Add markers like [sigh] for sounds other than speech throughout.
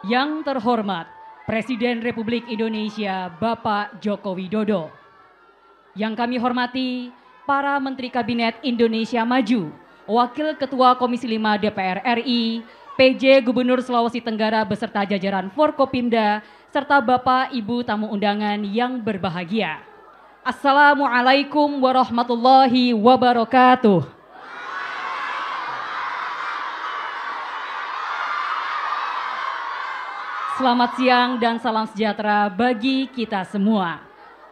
Yang terhormat Presiden Republik Indonesia Bapak Joko Widodo. Yang kami hormati para Menteri Kabinet Indonesia Maju, Wakil Ketua Komisi 5 DPR RI, PJ Gubernur Sulawesi Tenggara beserta jajaran Forkopimda, serta Bapak Ibu tamu undangan yang berbahagia. Assalamualaikum warahmatullahi wabarakatuh. Selamat siang dan salam sejahtera bagi kita semua.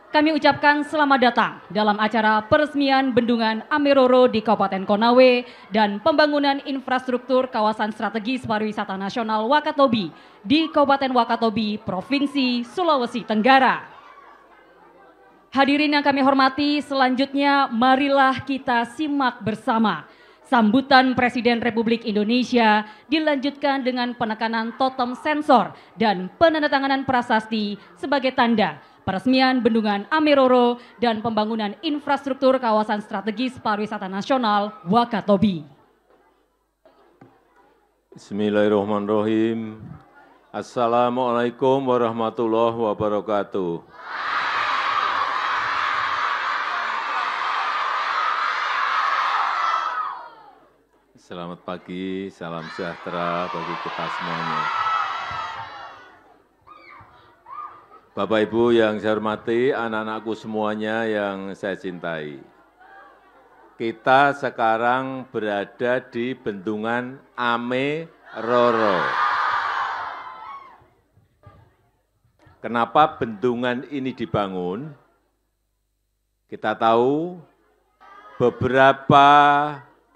Kami ucapkan selamat datang dalam acara peresmian Bendungan Ameroro di Kabupaten Konawe dan pembangunan infrastruktur kawasan strategis pariwisata nasional Wakatobi di Kabupaten Wakatobi, Provinsi Sulawesi Tenggara. Hadirin yang kami hormati, selanjutnya marilah kita simak bersama Sambutan Presiden Republik Indonesia dilanjutkan dengan penekanan totem sensor dan penandatanganan prasasti sebagai tanda peresmian Bendungan Ameroro dan pembangunan infrastruktur kawasan strategis pariwisata nasional Wakatobi. Bismillahirrahmanirrahim. Assalamualaikum warahmatullahi wabarakatuh. Selamat pagi, salam sejahtera bagi kita semuanya. Bapak Ibu yang saya hormati, anak-anakku semuanya yang saya cintai. Kita sekarang berada di bendungan Ame Roro. Kenapa bendungan ini dibangun? Kita tahu beberapa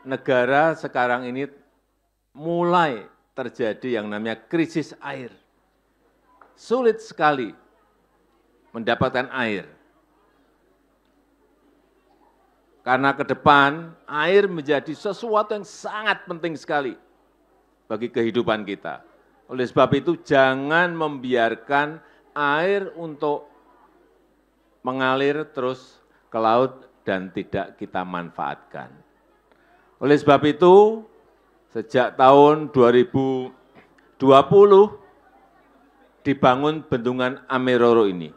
negara sekarang ini mulai terjadi yang namanya krisis air. Sulit sekali mendapatkan air. Karena ke depan air menjadi sesuatu yang sangat penting sekali bagi kehidupan kita. Oleh sebab itu jangan membiarkan air untuk mengalir terus ke laut dan tidak kita manfaatkan. Oleh sebab itu, sejak tahun 2020 dibangun bendungan Ameroro ini.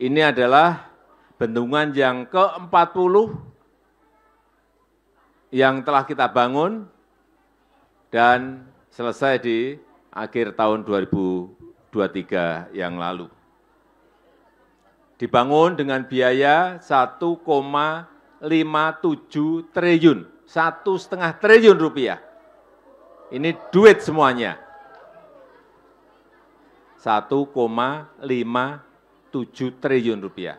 Ini adalah bendungan yang ke-40 yang telah kita bangun dan selesai di akhir tahun 2023 yang lalu. Dibangun dengan biaya 1,5 57 triliun, satu setengah triliun rupiah. Ini duit semuanya. 1,57 triliun rupiah.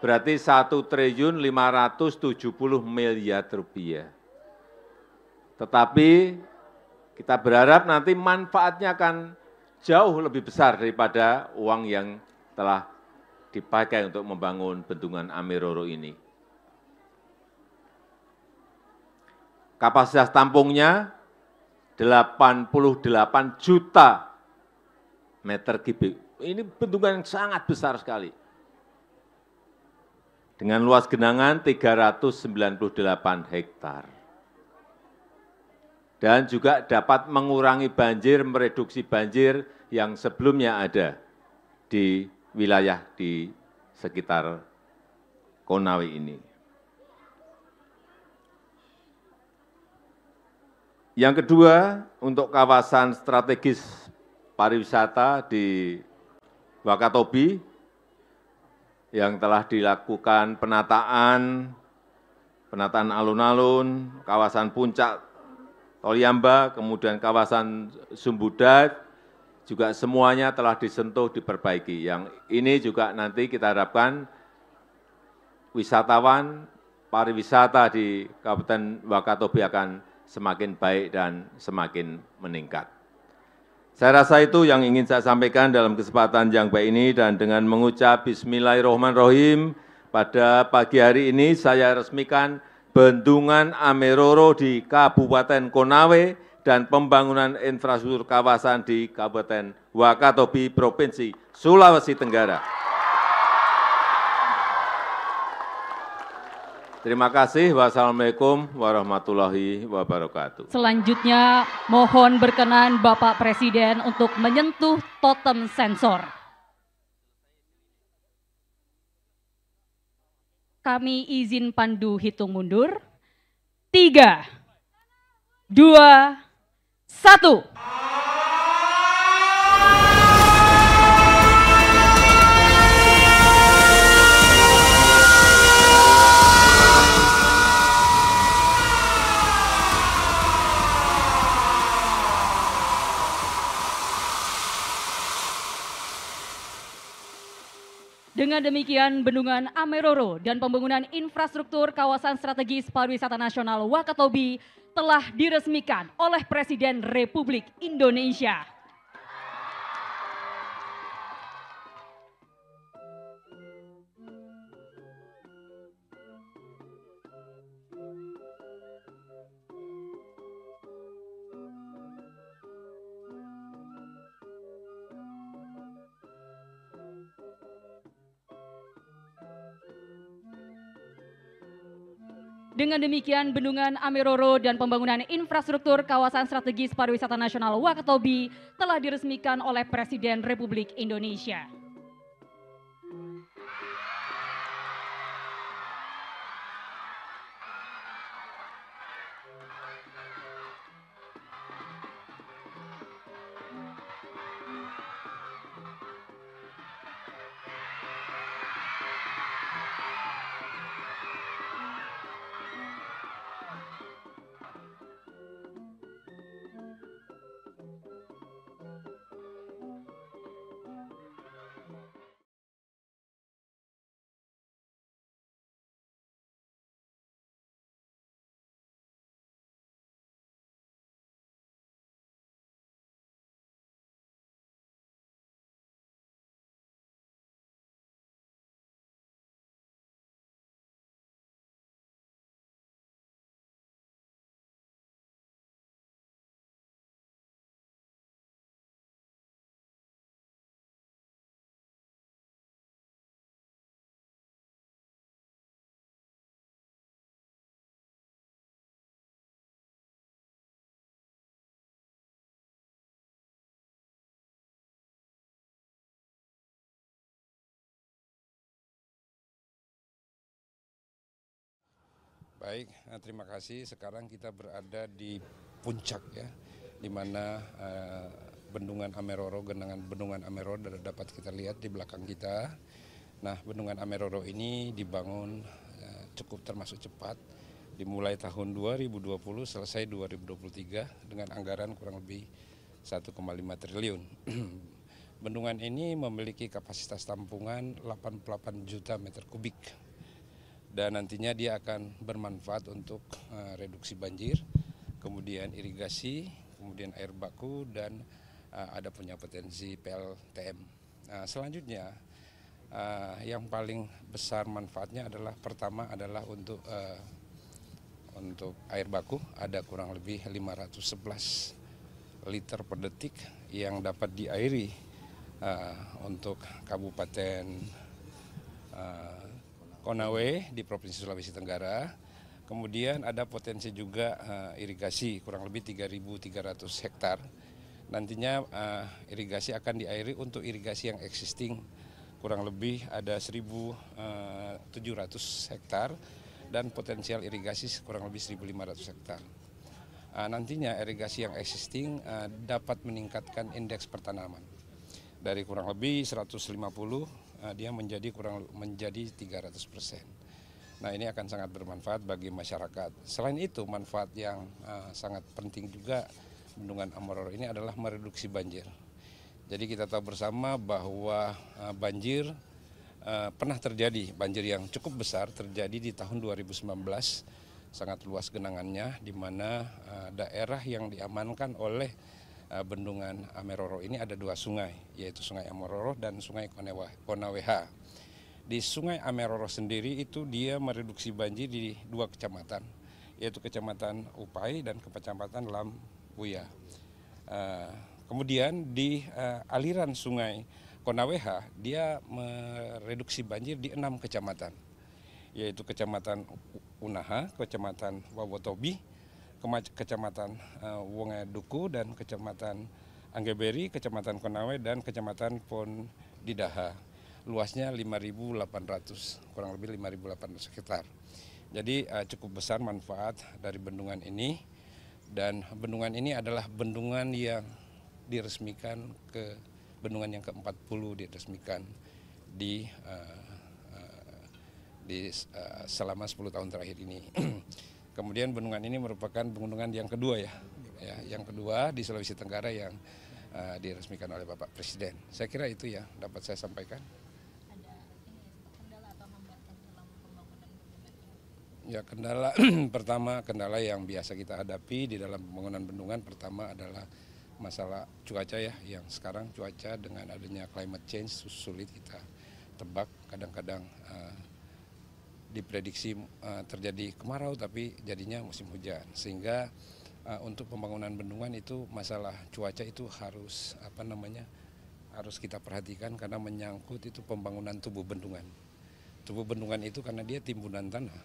Berarti 1 triliun 570 miliar rupiah. Tetapi kita berharap nanti manfaatnya akan jauh lebih besar daripada uang yang telah dipakai untuk membangun bendungan Ameroro ini. Kapasitas tampungnya 88 juta meter kubik. Ini bendungan yang sangat besar sekali. Dengan luas genangan 398 hektar. Dan juga dapat mengurangi banjir, mereduksi banjir yang sebelumnya ada di wilayah di sekitar Konawe ini. Yang kedua, untuk kawasan strategis pariwisata di Wakatobi yang telah dilakukan penataan, penataan alun-alun, kawasan puncak Toliamba, kemudian kawasan Sumbudat, juga semuanya telah disentuh, diperbaiki. Yang ini juga nanti kita harapkan wisatawan, pariwisata di Kabupaten Wakatobi akan semakin baik dan semakin meningkat. Saya rasa itu yang ingin saya sampaikan dalam kesempatan yang baik ini dan dengan mengucap Bismillahirrahmanirrahim pada pagi hari ini saya resmikan Bendungan Ameroro di Kabupaten Konawe dan pembangunan infrastruktur kawasan di Kabupaten Wakatobi, Provinsi Sulawesi Tenggara. Terima kasih. Wassalamualaikum warahmatullahi wabarakatuh. Selanjutnya mohon berkenan Bapak Presiden untuk menyentuh totem sensor. Kami izin pandu hitung mundur. Tiga, dua, satu. Dengan demikian, Bendungan Ameroro dan pembangunan infrastruktur kawasan strategis pariwisata nasional Wakatobi telah diresmikan oleh Presiden Republik Indonesia. Dengan demikian, Bendungan Ameroro dan pembangunan infrastruktur kawasan strategis pariwisata nasional Wakatobi telah diresmikan oleh Presiden Republik Indonesia. Baik, eh, terima kasih. Sekarang kita berada di puncak ya, di mana uh, bendungan Ameroro, genangan bendungan Ameroro dapat kita lihat di belakang kita. Nah, bendungan Ameroro ini dibangun uh, cukup termasuk cepat, dimulai tahun 2020 selesai 2023 dengan anggaran kurang lebih 1,5 triliun. [clears throat] Bendungan ini memiliki kapasitas tampungan 88 juta meter kubik dan nantinya dia akan bermanfaat untuk uh, reduksi banjir, kemudian irigasi, kemudian air baku dan uh, ada punya potensi PLTM. Nah, selanjutnya uh, yang paling besar manfaatnya adalah pertama adalah untuk untuk air baku ada kurang lebih 511 liter per detik yang dapat diairi uh, untuk kabupaten uh, Konawe di Provinsi Sulawesi Tenggara. Kemudian ada potensi juga uh, irigasi kurang lebih 3.300 hektar. Nantinya uh, irigasi akan diairi untuk irigasi yang existing kurang lebih ada 1.700 hektar dan potensial irigasi kurang lebih 1.500 hektar. Uh, nantinya irigasi yang existing uh, dapat meningkatkan indeks pertanaman dari kurang lebih 150 Nah, dia menjadi kurang menjadi 300 persen. Nah ini akan sangat bermanfaat bagi masyarakat. Selain itu manfaat yang uh, sangat penting juga bendungan Amororo ini adalah mereduksi banjir. Jadi kita tahu bersama bahwa uh, banjir uh, pernah terjadi, banjir yang cukup besar terjadi di tahun 2019, sangat luas genangannya di mana uh, daerah yang diamankan oleh Eh, bendungan Ameroro ini ada dua sungai, yaitu Sungai Ameroro dan Sungai Konaweha. Di Sungai Ameroro sendiri itu dia mereduksi banjir di dua kecamatan, yaitu Kecamatan Upai dan Kecamatan Lambuya. Uh, kemudian di uh, aliran Sungai Konaweha dia mereduksi banjir di enam kecamatan, yaitu Kecamatan Unaha, Kecamatan Wawotobi, Kecamatan uh, Wongeduku, dan Kecamatan Anggeberi, Kecamatan Konawe, dan Kecamatan Pon Didaha. Luasnya 5.800, kurang lebih 5.800 hektar. Jadi uh, cukup besar manfaat dari bendungan ini dan bendungan ini adalah bendungan yang diresmikan ke bendungan yang ke-40 diresmikan di uh, di uh, selama 10 tahun terakhir ini. [clears throat] Kemudian bendungan ini merupakan bendungan yang kedua ya, ya yang kedua di Sulawesi Tenggara yang uh, diresmikan oleh Bapak Presiden. Saya kira itu ya dapat saya sampaikan. Ya kendala [clears throat] pertama kendala yang biasa kita hadapi di dalam pembangunan bendungan pertama adalah masalah cuaca ya yang sekarang cuaca dengan adanya climate change sulit kita tebak kadang-kadang uh, diprediksi uh, terjadi kemarau tapi jadinya musim hujan. Sehingga uh, untuk pembangunan bendungan itu masalah cuaca itu harus apa namanya harus kita perhatikan karena menyangkut itu pembangunan tubuh bendungan. Tubuh bendungan itu karena dia timbunan tanah.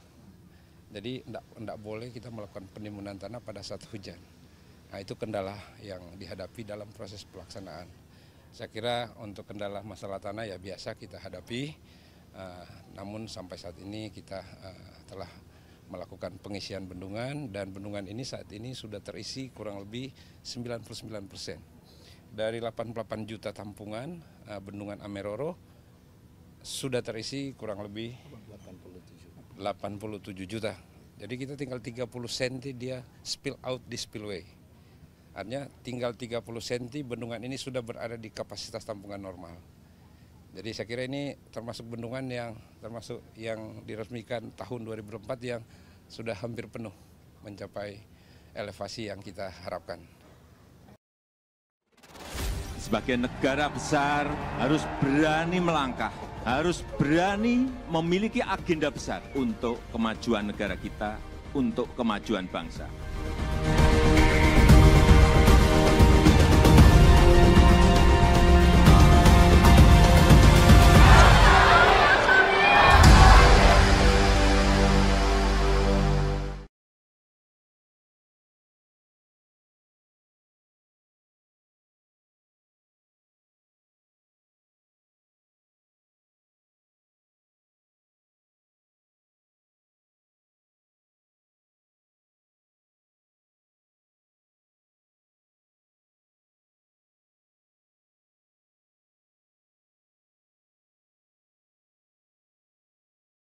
Jadi tidak boleh kita melakukan penimbunan tanah pada saat hujan. Nah itu kendala yang dihadapi dalam proses pelaksanaan. Saya kira untuk kendala masalah tanah ya biasa kita hadapi Uh, namun sampai saat ini kita uh, telah melakukan pengisian bendungan dan bendungan ini saat ini sudah terisi kurang lebih 99 persen. Dari 88 juta tampungan uh, bendungan Ameroro sudah terisi kurang lebih 87 juta. Jadi kita tinggal 30 cm dia spill out di spillway. Artinya tinggal 30 cm bendungan ini sudah berada di kapasitas tampungan normal. Jadi saya kira ini termasuk bendungan yang termasuk yang diresmikan tahun 2004 yang sudah hampir penuh mencapai elevasi yang kita harapkan. Sebagai negara besar harus berani melangkah, harus berani memiliki agenda besar untuk kemajuan negara kita, untuk kemajuan bangsa.